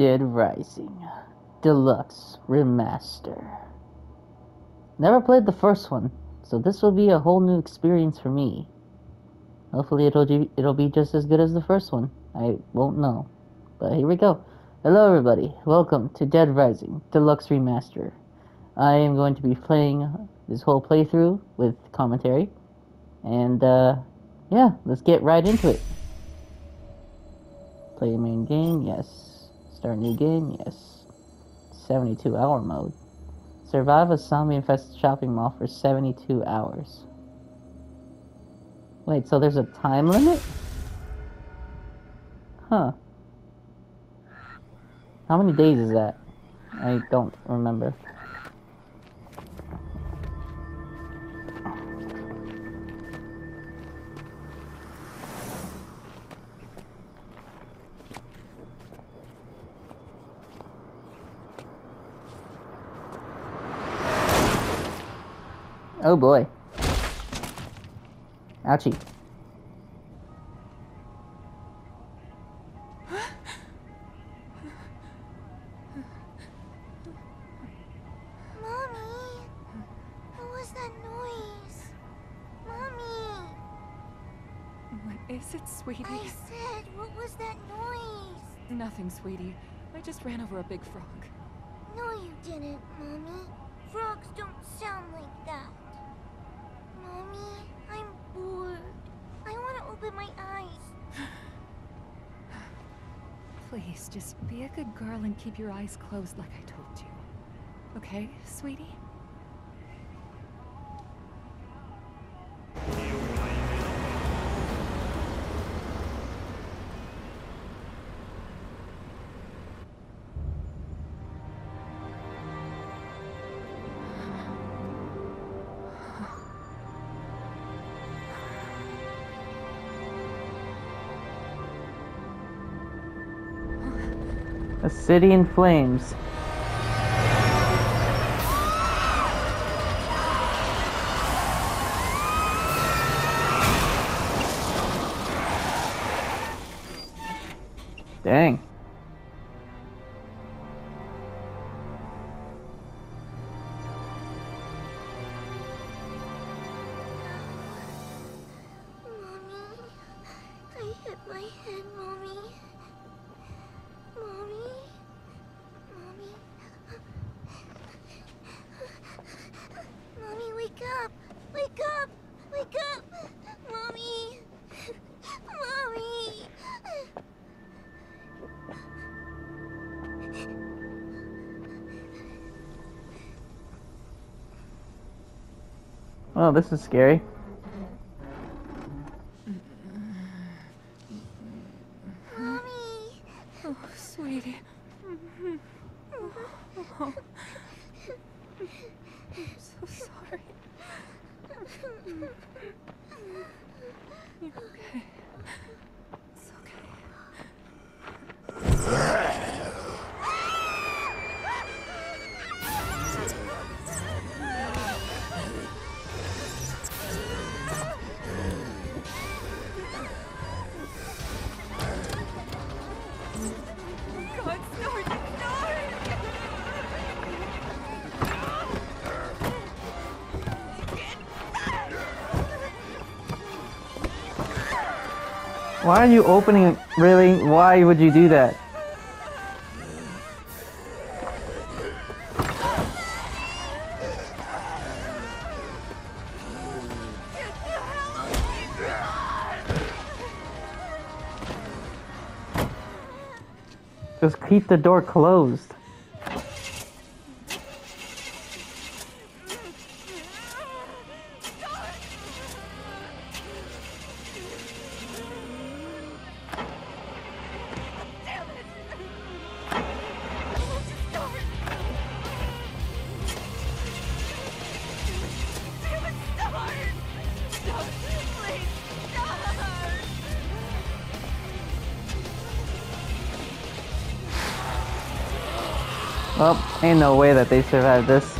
Dead Rising Deluxe Remaster. Never played the first one, so this will be a whole new experience for me. Hopefully it'll be, it'll be just as good as the first one. I won't know. But here we go. Hello everybody. Welcome to Dead Rising Deluxe Remaster. I am going to be playing this whole playthrough with commentary. And uh yeah, let's get right into it. Play main game, yes. Start new game, yes. 72 hour mode. Survive a zombie infested shopping mall for 72 hours. Wait, so there's a time limit? Huh. How many days is that? I don't remember. Oh boy. Ouchie. Mommy, what was that noise? Mommy, What is it, sweetie? I said, what was that noise? Nothing, sweetie. I just ran over a big frog. No, you didn't, Mommy. Frogs don't sound like that. Mommy, I'm bored. I want to open my eyes. Please, just be a good girl and keep your eyes closed like I told you. Okay, sweetie? City in flames. Oh, this is scary. Why are you opening it? Really? Why would you do that? Just keep the door closed. Ain't no way that they survived this.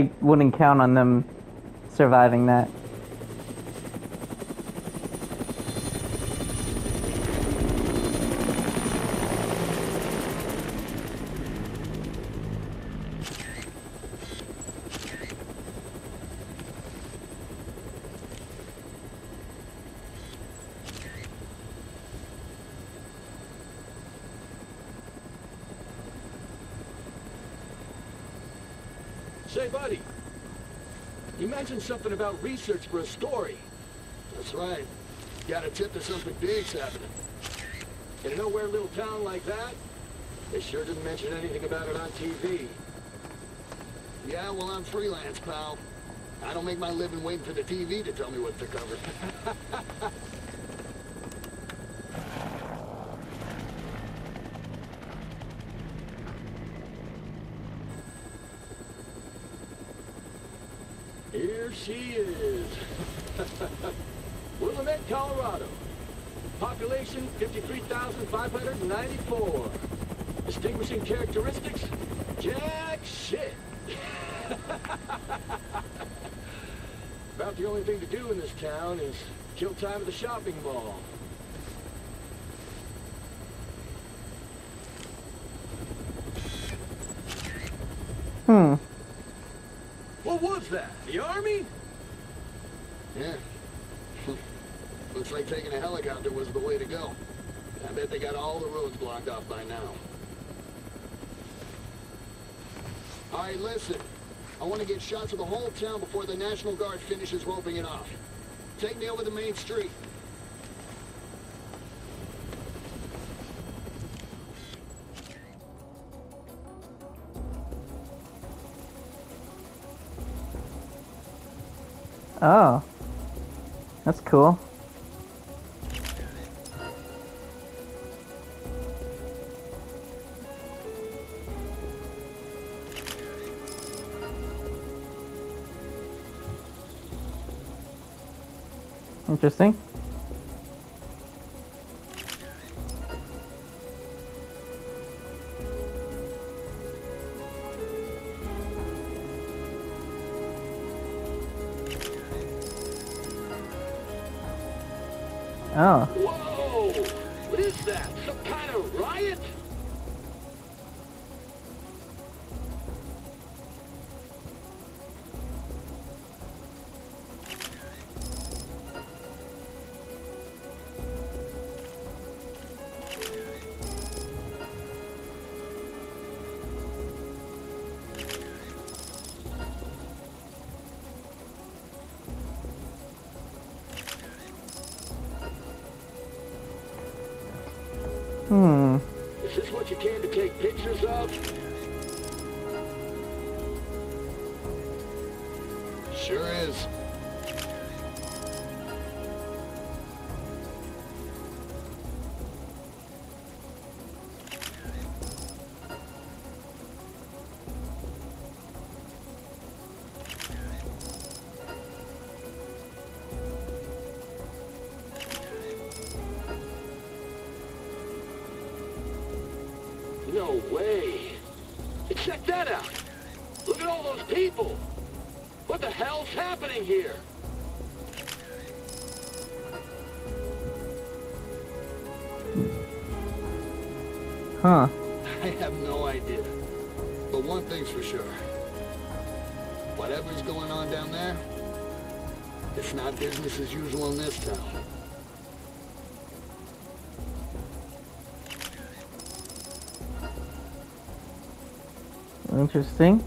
I wouldn't count on them surviving that. Say, buddy, you mentioned something about research for a story. That's right. Got a tip that something big's happening. In a nowhere little town like that, they sure didn't mention anything about it on TV. Yeah, well, I'm freelance, pal. I don't make my living waiting for the TV to tell me what to cover. she is. Willamette, Colorado. Population 53,594. Distinguishing characteristics? Jack shit. About the only thing to do in this town is kill time at the shopping mall. What was that? The army? yeah. Looks like taking a helicopter was the way to go. I bet they got all the roads blocked off by now. All right, listen. I want to get shots of the whole town before the National Guard finishes roping it off. Take me over the main street. Oh. That's cool. Interesting. Pictures of? Sure is. Check that out. Look at all those people. What the hell's happening here? Huh. I have no idea. But one thing's for sure. Whatever's going on down there, it's not business as usual in this town. Interesting.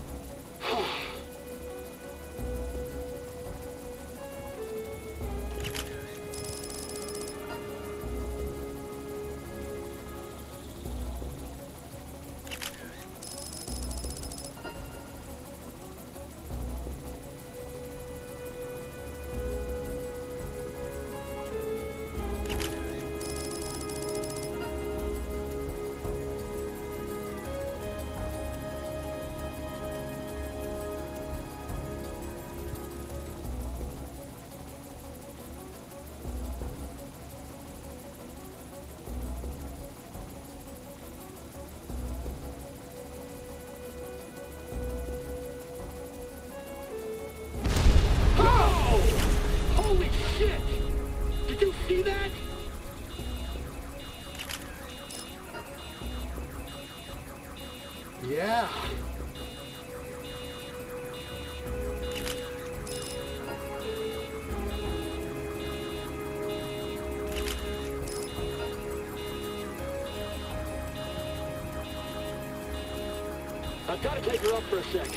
I've got to take her up for a sec.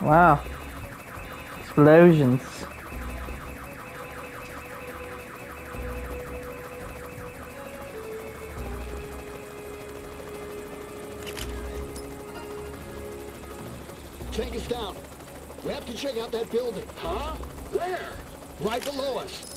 Wow. Explosions. Take us down. We have to check out that building. Huh? Where? Right below us.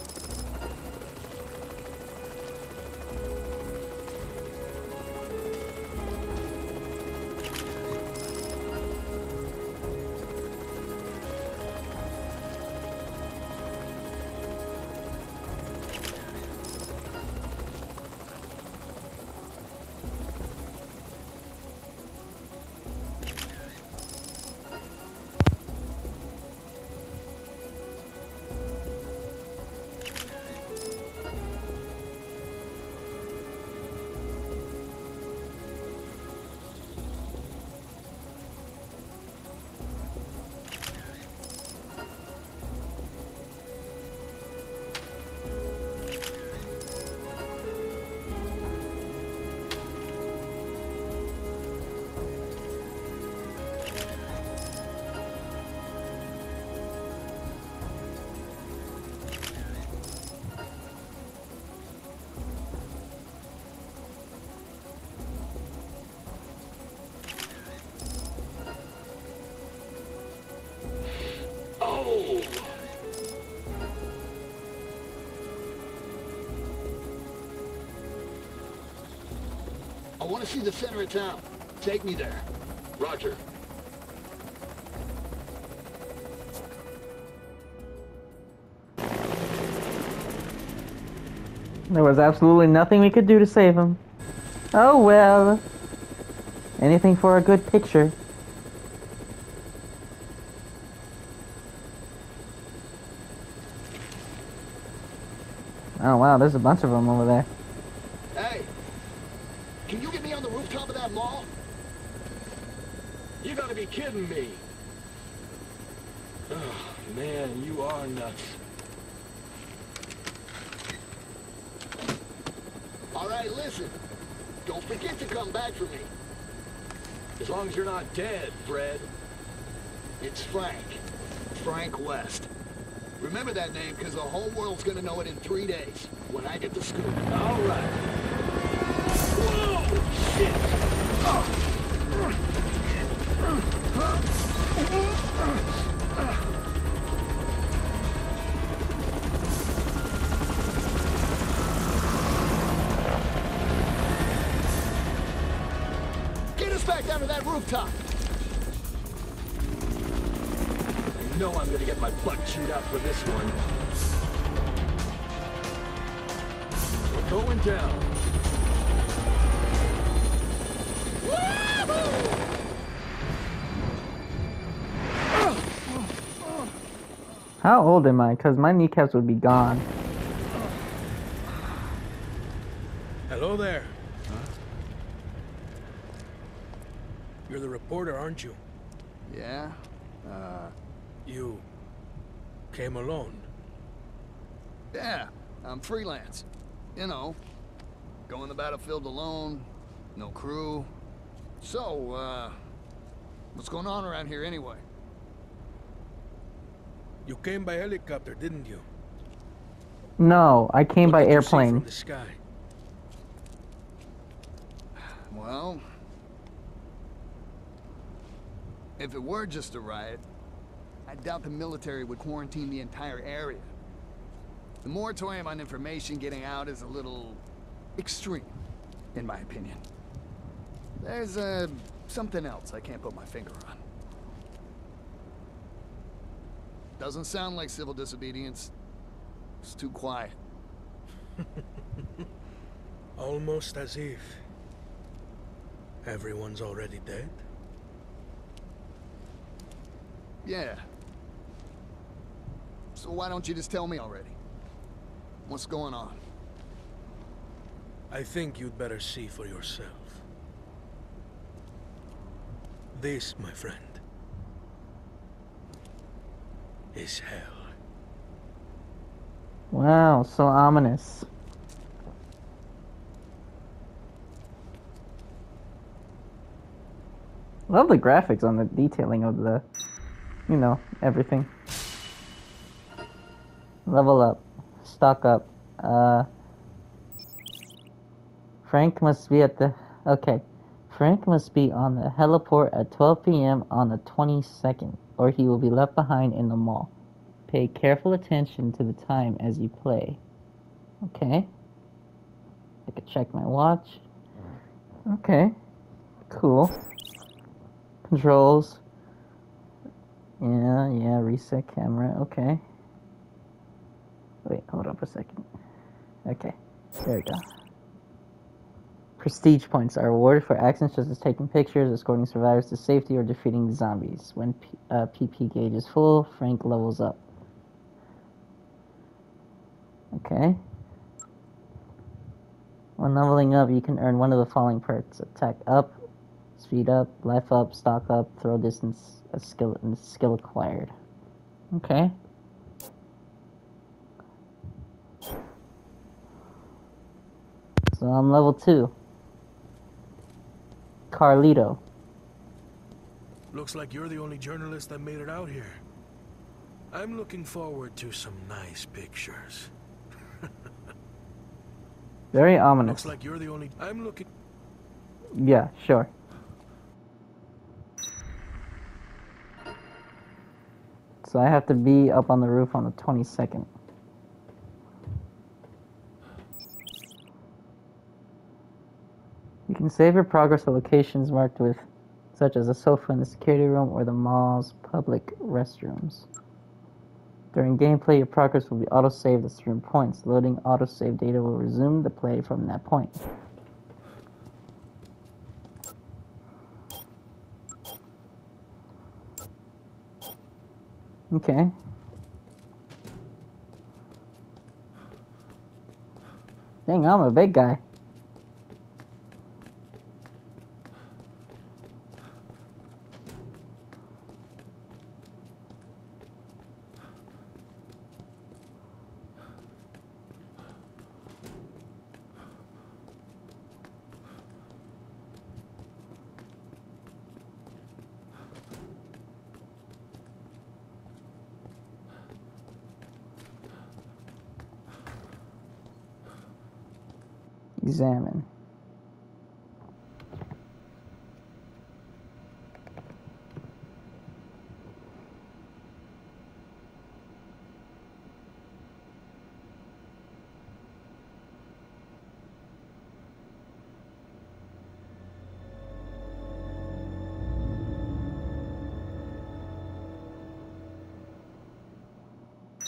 See the center of town. Take me there. Roger. There was absolutely nothing we could do to save him. Oh well. Anything for a good picture. Oh wow, there's a bunch of them over there. Hey, can you get me on the rooftop of that mall? You gotta be kidding me. Oh, man, you are nuts. All right, listen. Don't forget to come back for me. As long as you're not dead, Fred. It's Frank. Frank West. Remember that name, because the whole world's gonna know it in three days, when I get the scoop. All right. Back down to that rooftop! You know I'm gonna get my butt chewed out for this one. We're going down. How old am I? Because my kneecaps would be gone. Hello there. You're the reporter, aren't you? Yeah? Uh, You came alone. yeah. I'm freelance. You know, going the battlefield alone, no crew. So, uh, what's going on around here anyway? You came by helicopter, didn't you? No, I came What by did you see airplane. The sky. Well, if it were just a riot, I doubt the military would quarantine the entire area. The moratorium on information getting out is a little extreme, in my opinion. There's, uh, something else I can't put my finger on. Doesn't sound like civil disobedience. It's too quiet. Almost as if everyone's already dead. Yeah. So why don't you just tell me already? What's going on? I think you'd better see for yourself. This, my friend, is hell. Wow, so ominous. Love the graphics on the detailing of the, you know, everything. Level up. Stock up. Uh, Frank must be at the... Okay. Frank must be on the heliport at 12 p.m. on the 22nd or he will be left behind in the mall. Pay careful attention to the time as you play. Okay. I could check my watch. Okay. Cool. Controls. Yeah, yeah, reset camera. Okay. Wait, hold up a second. Okay. There we go. Prestige points are awarded for actions such as taking pictures, escorting survivors to safety, or defeating zombies. When P- uh, PP gauge is full, Frank levels up. Okay. When leveling up, you can earn one of the following perks attack up, speed up, life up, stock up, throw distance, a skill, and skill acquired. Okay. So I'm level 2. Carlito. Looks like you're the only journalist that made it out here. I'm looking forward to some nice pictures. Very ominous. Looks like you're the only. I'm looking. Yeah, sure. So I have to be up on the roof on the 22nd. You can save your progress at locations marked with, such as a sofa in the security room or the mall's public restrooms. During gameplay, your progress will be auto-saved at certain points. Loading auto-save data will resume the play from that point. Okay. Dang, I'm a big guy. Examine.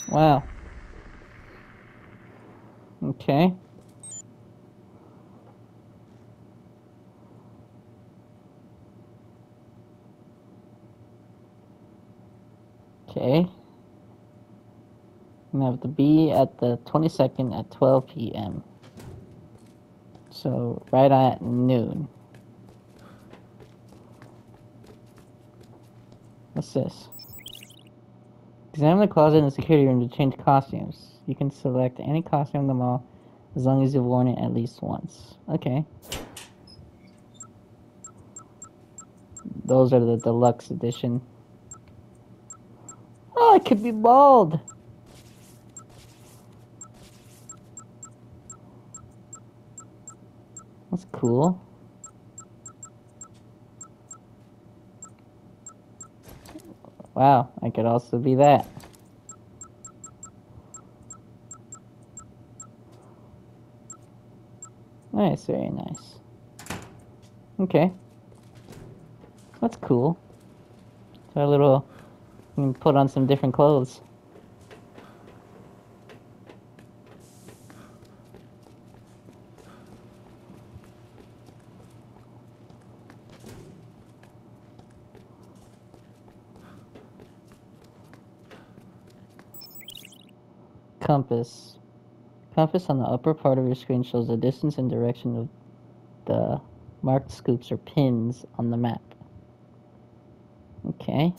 Wow. Okay. I'm gonna have to be at the 22nd at 12 p.m. So, right at noon. What's this? Examine the closet in the security room to change costumes. You can select any costume in the mall as long as you've worn it at least once. Okay. Those are the deluxe edition. Oh, I could be bald. Cool. Wow, I could also be that. Nice, very nice. Okay. That's cool. So a little, you can put on some different clothes. Compass. Compass on the upper part of your screen shows the distance and direction of the marked scoops or pins on the map. Okay.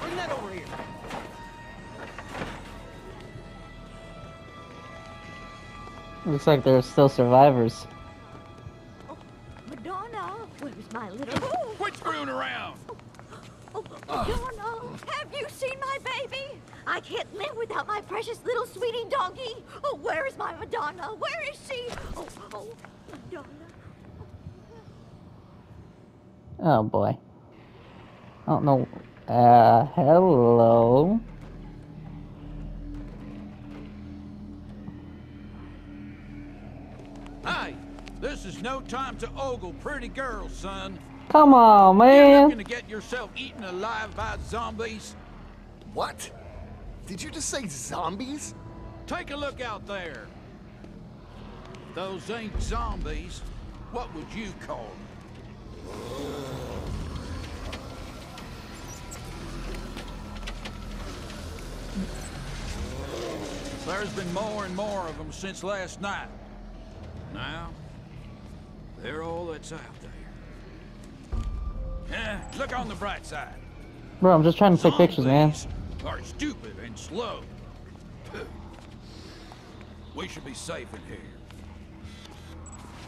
Bring that over here. Looks like there are still survivors. Pretty girls, son. Come on, man. You're man. looking to get yourself eaten alive by zombies? What? Did you just say zombies? Take a look out there. If those ain't zombies, what would you call them? There's been more and more of them since last night. Now, they're all that's out there. Yeah, look on the bright side. Bro, I'm just trying to take pictures, man. Are stupid and slow. We should be safe in here.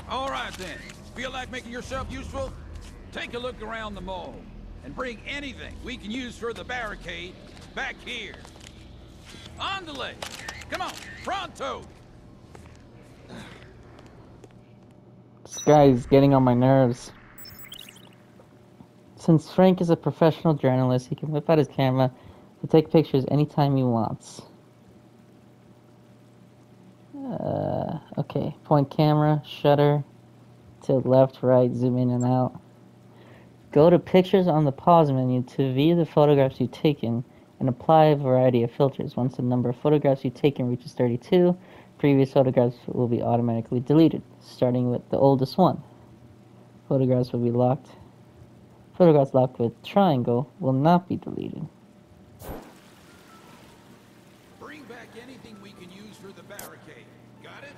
All right then. Feel like making yourself useful? Take a look around the mall and bring anything we can use for the barricade back here. On the leg. Come on, pronto. This guy is getting on my nerves. Since Frank is a professional journalist, he can whip out his camera to take pictures anytime he wants. Uh, okay, point camera, shutter, to left, right, zoom in and out. Go to pictures on the pause menu to view the photographs you've taken and apply a variety of filters. Once the number of photographs you've taken reaches 32, previous photographs will be automatically deleted, starting with the oldest one. Photographs will be locked. Photographs locked with triangle will not be deleted. Bring back anything we can use for the barricade. Got it?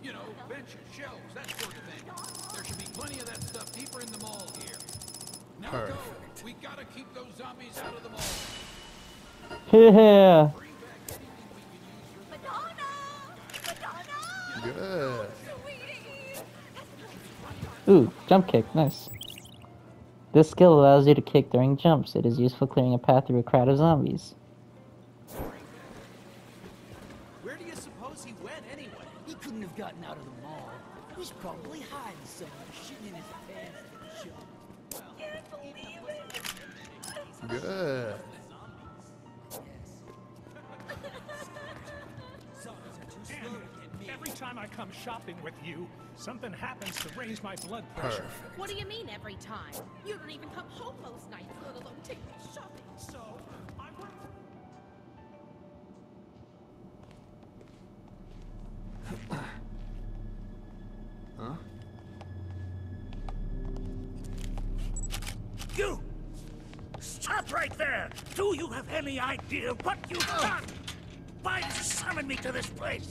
You know, benches, shelves, that sort of thing. There should be plenty of that stuff deeper in the mall here. Now go. We gotta keep those zombies out of the mall. Yeah. Bring back anything we can use for the Madonna! Madonna! Good. Ooh, jump kick, nice. This skill allows you to kick during jumps. It is useful clearing a path through a crowd of zombies. Where do you suppose he went anyway? He couldn't have gotten out of the mall. He's probably hiding somewhere, shitting in his pants and jump. Can't believe it! Good. Time I come shopping with you, something happens to raise my blood pressure. Perfect. What do you mean every time? You don't even come home most nights, let alone take me shopping. So, I went. Huh? You! Stop right there! Do you have any idea what you've oh. done? Why did you summon me to this place?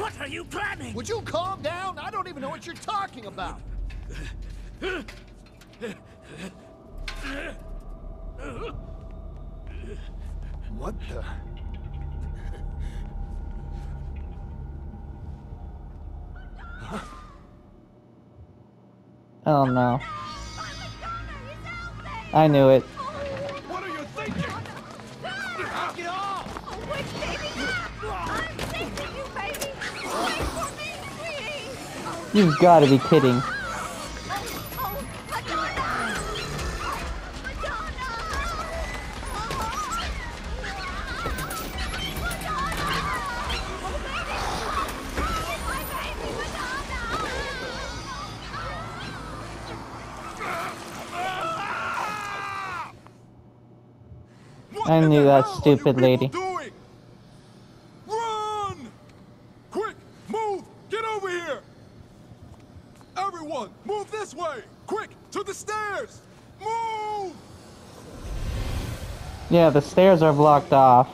What are you planning? Would you calm down? I don't even know what you're talking about. What the? Oh no. I knew it. You've got to be kidding. I knew that stupid lady. Yeah, the stairs are blocked off.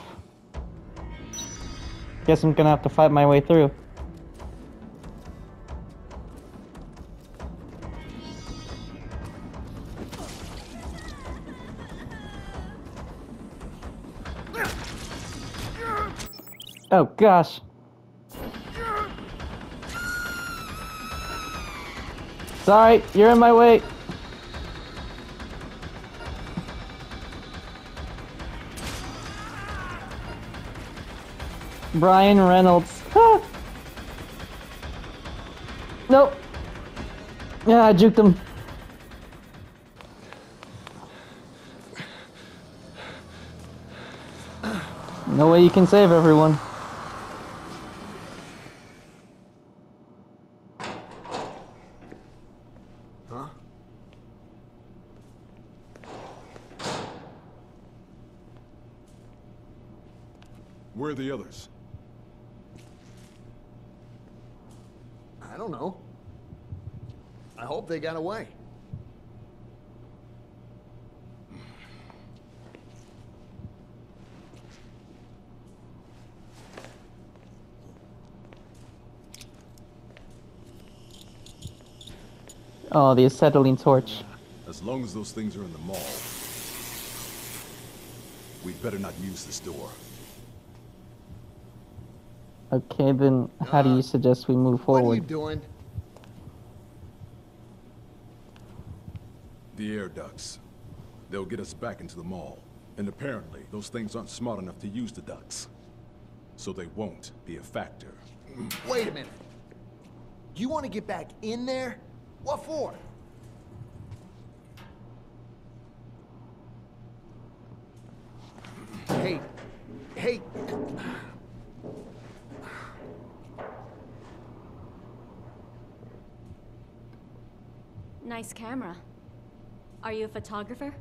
Guess I'm gonna have to fight my way through. Oh gosh. Sorry, you're in my way. Brian Reynolds. Ah. Nope. Yeah, I juked him. No way you can save everyone. Huh? Where are the others? I don't know. I hope they got away. Oh, the acetylene torch. As long as those things are in the mall, we'd better not use this door. Okay, then how do you uh, suggest we move forward? What are you forward? doing? The air ducts. They'll get us back into the mall. And apparently, those things aren't smart enough to use the ducts. So they won't be a factor. Wait a minute. You want to get back in there? What for? Hey, hey, Nice camera. Are you a photographer?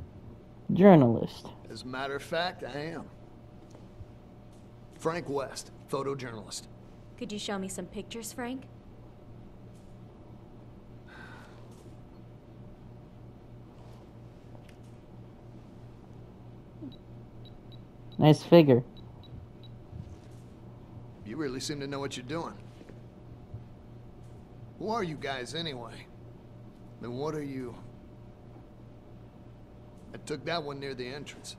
Journalist. as a matter of fact, I am. Frank West, photojournalist. Could you show me some pictures, Frank? Nice figure. You really seem to know what you're doing. Who are you guys anyway? Then what are you? I took that one near the entrance.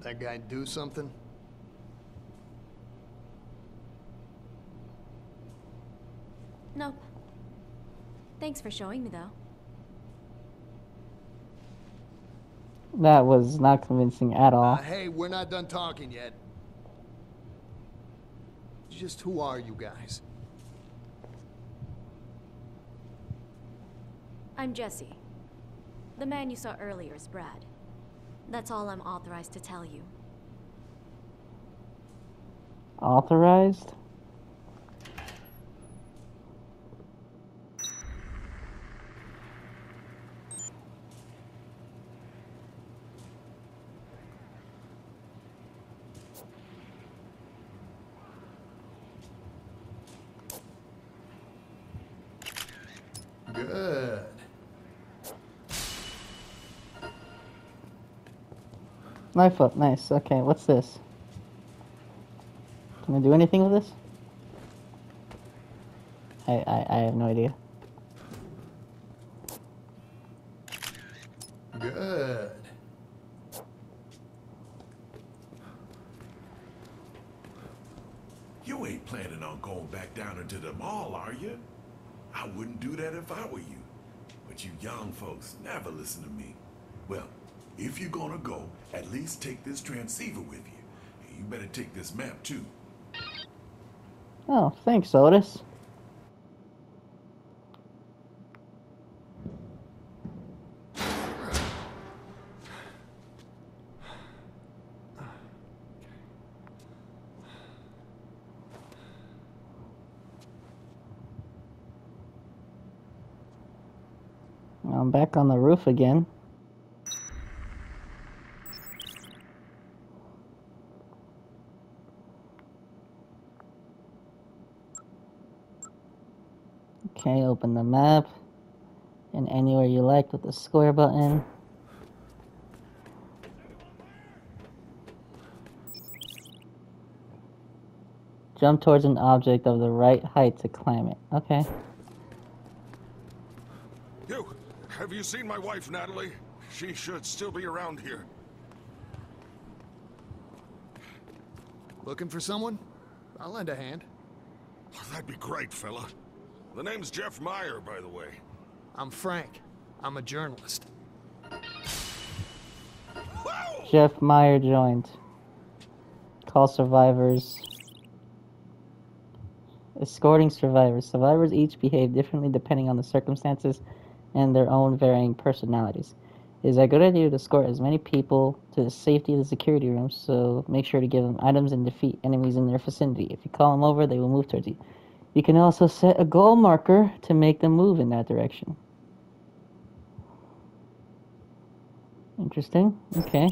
That guy do something? Nope. Thanks for showing me, though. That was not convincing at all. Uh, hey, we're not done talking yet. Just who are you guys? I'm Jessie. The man you saw earlier is Brad. That's all I'm authorized to tell you. Authorized? Good. Knife up, nice. Okay, what's this? Can I do anything with this? I, I, I have no idea. Good. You ain't planning on going back down into the mall, are you? I wouldn't do that if I were you. But you young folks never listen to me. Well, if you're gonna go, at least take this transceiver with you. You better take this map too. Oh, thanks, Otis. I'm back on the roof again. Okay, open the map. And anywhere you like with the square button. Jump towards an object of the right height to climb it. Okay. You, have you seen my wife, Natalie? She should still be around here. Looking for someone? I'll lend a hand. Oh, that'd be great, fella. The name's Jeff Meyer, by the way. I'm Frank. I'm a journalist. Jeff Meyer joined. Call survivors. Escorting survivors. Survivors each behave differently depending on the circumstances and their own varying personalities. It is a good idea to escort as many people to the safety of the security rooms, so make sure to give them items and defeat enemies in their vicinity. If you call them over, they will move towards you. You can also set a goal marker to make them move in that direction. Interesting. Okay.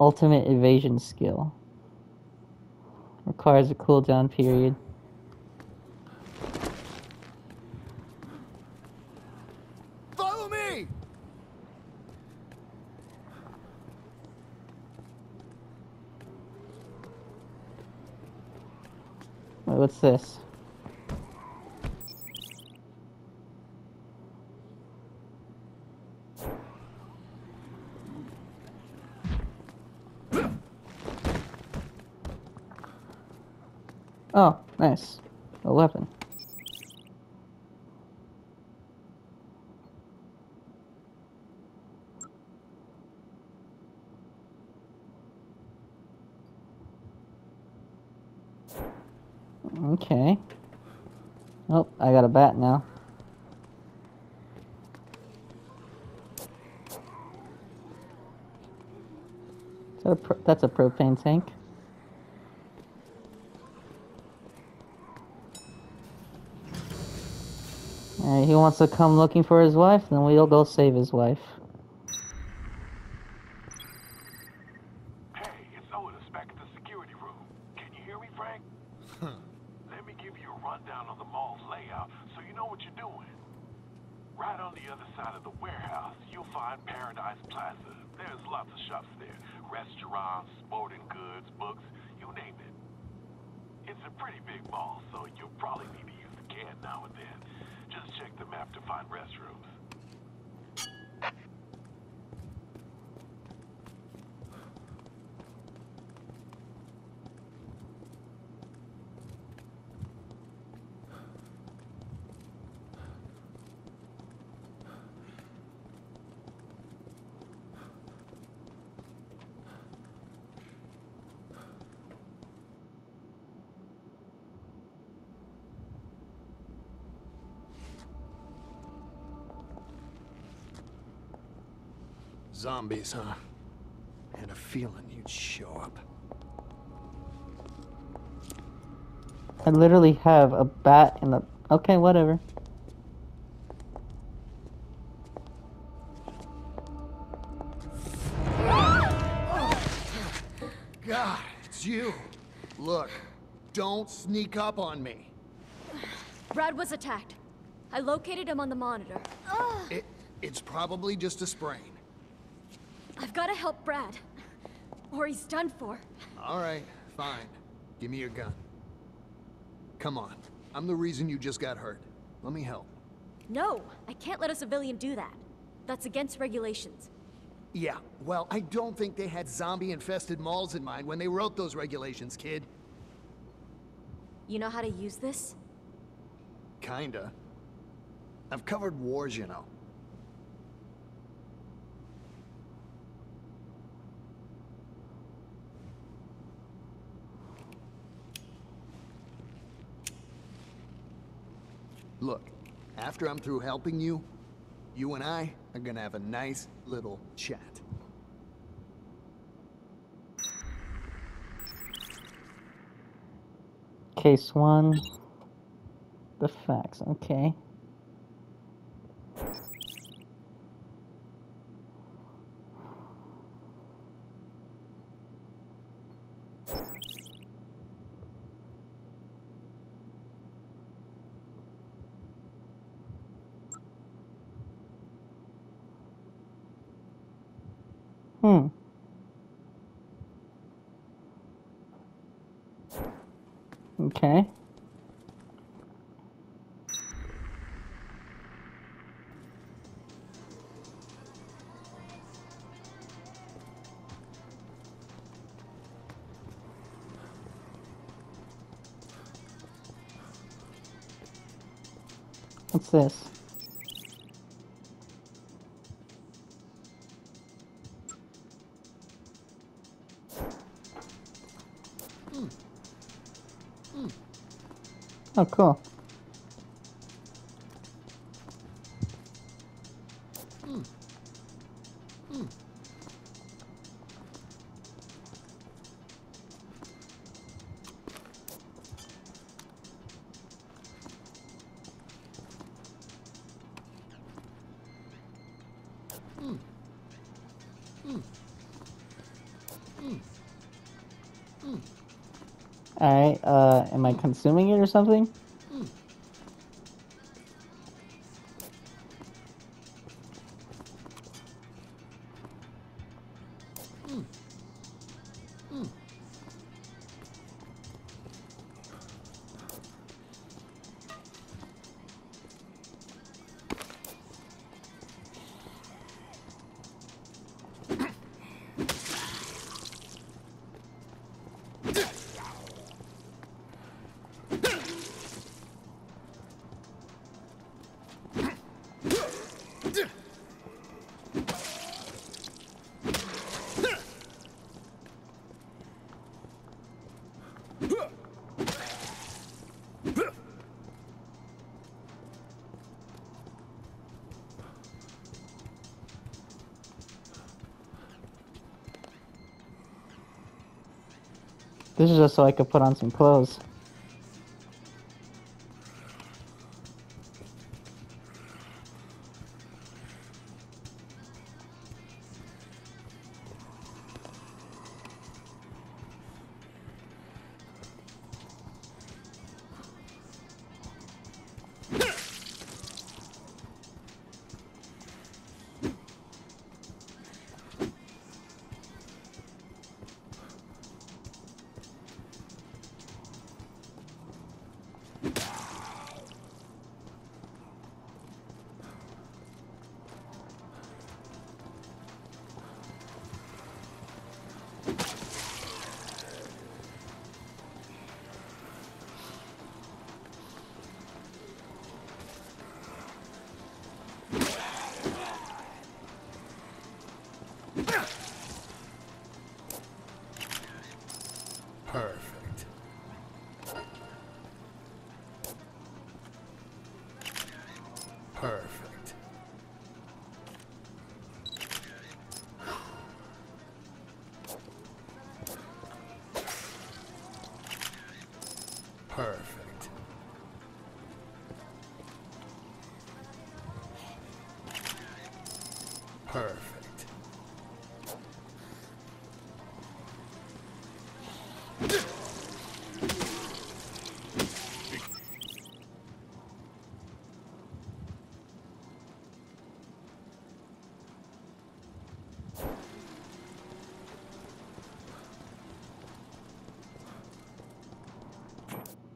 Ultimate evasion skill. Requires a cooldown period. Follow me! Wait, what's this? Oh, nice. A weapon. Okay. Oh, I got a bat now. That's a propane tank. Alright, he wants to come looking for his wife, then we'll go save his wife. Hey, it's Otis back at the security room. Can you hear me, Frank? Let me give you a rundown of the mall's layout so you know what you're doing. Right on the other side of the warehouse, you'll find Paradise Plaza. There's lots of shops there. Restaurants, sporting goods, books, you name it. It's a pretty big mall, so you'll probably need to use the can now and then. Just check the map to find restrooms. Zombies, huh? I had a feeling you'd show up. I literally have a bat in the. Okay, whatever. God, it's you. Look, don't sneak up on me. Brad was attacked. I located him on the monitor. It, it's probably just a sprain. I've got to help Brad. Or he's done for. All right, fine. Give me your gun. Come on. I'm the reason you just got hurt. Let me help. No, I can't let a civilian do that. That's against regulations. Yeah, well, I don't think they had zombie-infested malls in mind when they wrote those regulations, kid. You know how to use this? Kinda. I've covered wars, you know. Look, after I'm through helping you, you and I are gonna have a nice little chat. Case one. The facts, okay. Hmm. Okay. What's this? Oh, cool. Consuming it or something? This is just so I could put on some clothes.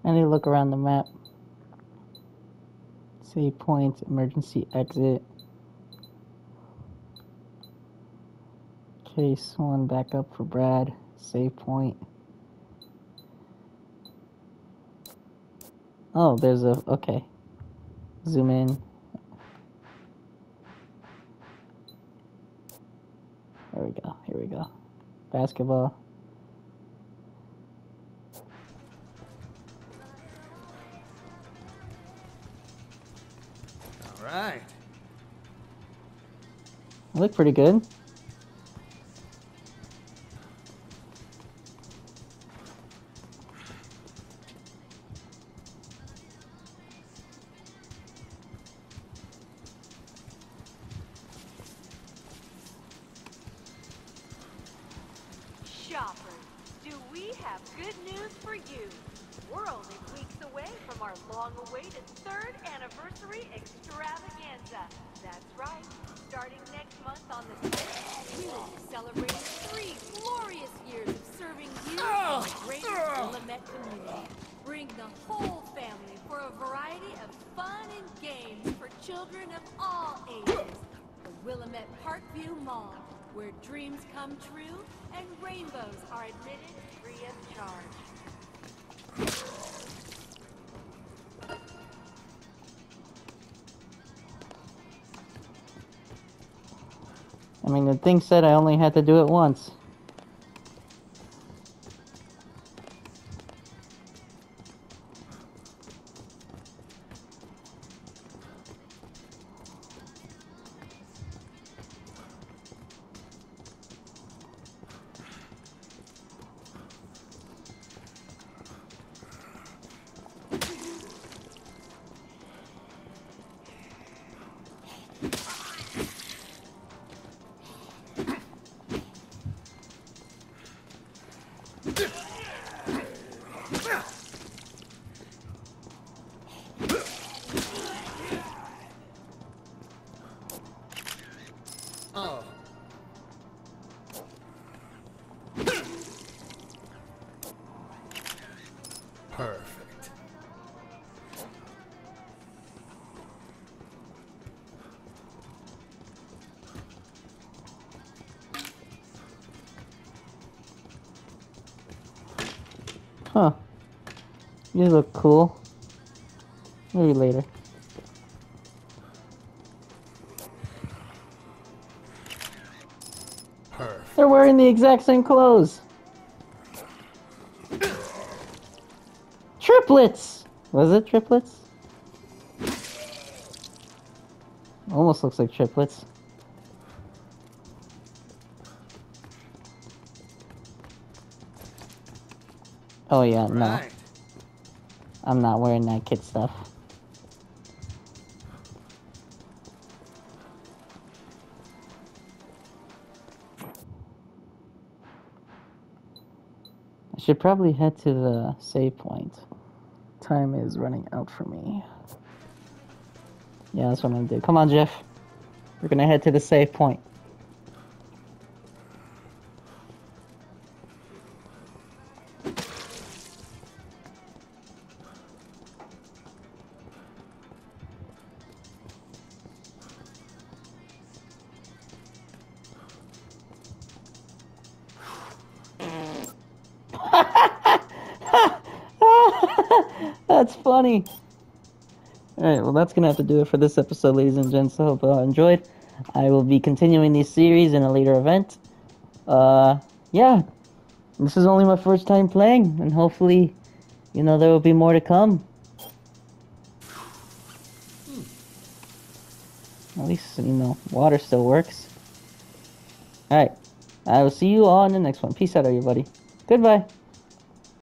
I need look around the map. Save points, emergency exit. Case one backup for Brad. Save point. Oh, there's a okay. Zoom in. There we go. Here we go. Basketball. Right. Look pretty good. Thing said I only had to do it once. You look cool. Maybe later. Perfect. They're wearing the exact same clothes. Triplets! Was it triplets? Almost looks like triplets. Oh yeah, no. I'm not wearing that kid stuff. I should probably head to the save point. Time is running out for me. Yeah, that's what I'm gonna do. Come on, Jeff. We're gonna head to the save point. That's gonna have to do it for this episode, ladies and gents. I hope you all enjoyed. I will be continuing this series in a later event. Uh, yeah. This is only my first time playing, and hopefully, you know, there will be more to come. At least, you know, water still works. Alright. I will see you all in the next one. Peace out, everybody. Goodbye.